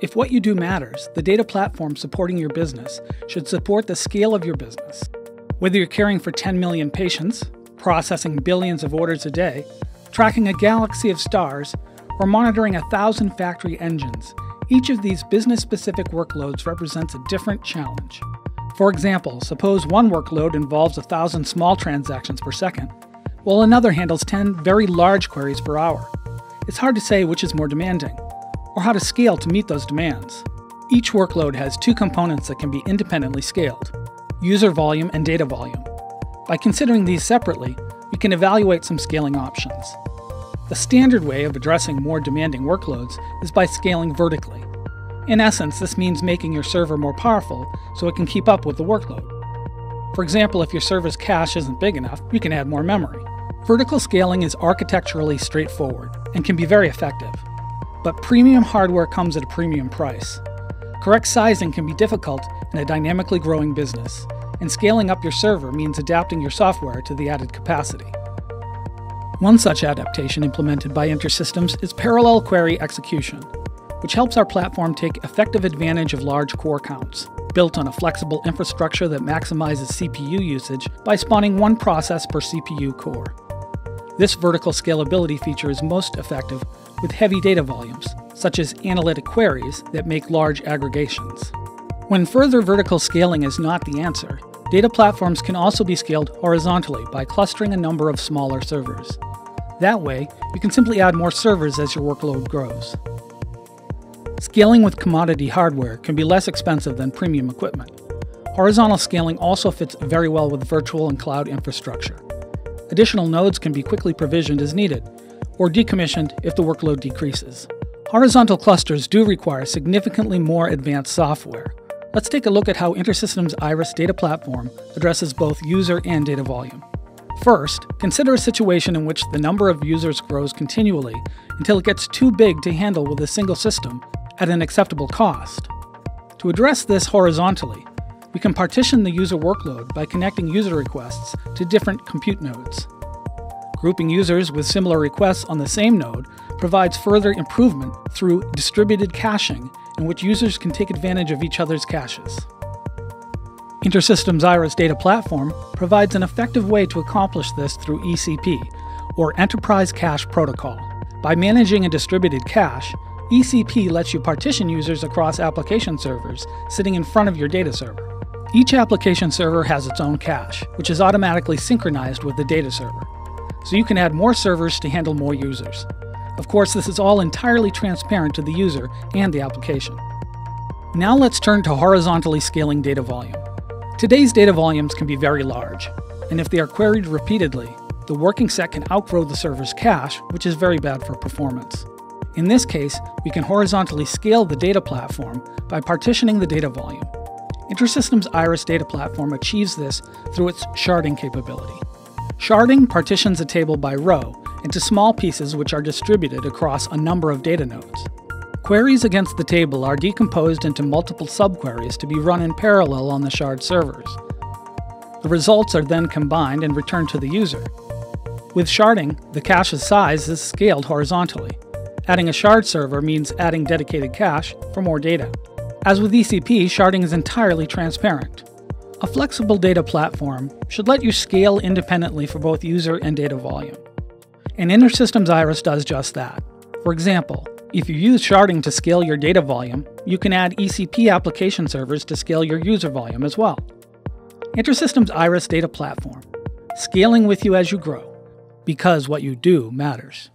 If what you do matters, the data platform supporting your business should support the scale of your business. Whether you're caring for 10 million patients, processing billions of orders a day, tracking a galaxy of stars, or monitoring a thousand factory engines, each of these business specific workloads represents a different challenge. For example, suppose one workload involves a thousand small transactions per second, while another handles 10 very large queries per hour. It's hard to say which is more demanding, or how to scale to meet those demands. Each workload has two components that can be independently scaled user volume and data volume. By considering these separately, we can evaluate some scaling options. The standard way of addressing more demanding workloads is by scaling vertically. In essence, this means making your server more powerful so it can keep up with the workload. For example, if your server's cache isn't big enough, you can add more memory. Vertical scaling is architecturally straightforward and can be very effective. But premium hardware comes at a premium price. Correct sizing can be difficult in a dynamically growing business, and scaling up your server means adapting your software to the added capacity. One such adaptation implemented by InterSystems is parallel query execution, which helps our platform take effective advantage of large core counts, built on a flexible infrastructure that maximizes CPU usage by spawning one process per CPU core. This vertical scalability feature is most effective with heavy data volumes, such as analytic queries that make large aggregations. When further vertical scaling is not the answer, data platforms can also be scaled horizontally by clustering a number of smaller servers. That way, you can simply add more servers as your workload grows. Scaling with commodity hardware can be less expensive than premium equipment. Horizontal scaling also fits very well with virtual and cloud infrastructure. Additional nodes can be quickly provisioned as needed, or decommissioned if the workload decreases. Horizontal clusters do require significantly more advanced software. Let's take a look at how InterSystems Iris data platform addresses both user and data volume. First, consider a situation in which the number of users grows continually until it gets too big to handle with a single system at an acceptable cost. To address this horizontally, we can partition the user workload by connecting user requests to different compute nodes. Grouping users with similar requests on the same node provides further improvement through distributed caching, in which users can take advantage of each other's caches. InterSystems Iris Data Platform provides an effective way to accomplish this through ECP, or Enterprise Cache Protocol. By managing a distributed cache, ECP lets you partition users across application servers sitting in front of your data server. Each application server has its own cache, which is automatically synchronized with the data server, so you can add more servers to handle more users. Of course, this is all entirely transparent to the user and the application. Now let's turn to horizontally scaling data volume. Today's data volumes can be very large, and if they are queried repeatedly, the working set can outgrow the server's cache, which is very bad for performance. In this case, we can horizontally scale the data platform by partitioning the data volume. InterSystems Iris data platform achieves this through its sharding capability. Sharding partitions a table by row into small pieces which are distributed across a number of data nodes. Queries against the table are decomposed into multiple subqueries to be run in parallel on the shard servers. The results are then combined and returned to the user. With sharding, the cache's size is scaled horizontally. Adding a shard server means adding dedicated cache for more data. As with ECP, sharding is entirely transparent. A flexible data platform should let you scale independently for both user and data volume. And InterSystems Iris does just that. For example, if you use sharding to scale your data volume, you can add ECP application servers to scale your user volume as well. InterSystems Iris Data Platform, scaling with you as you grow, because what you do matters.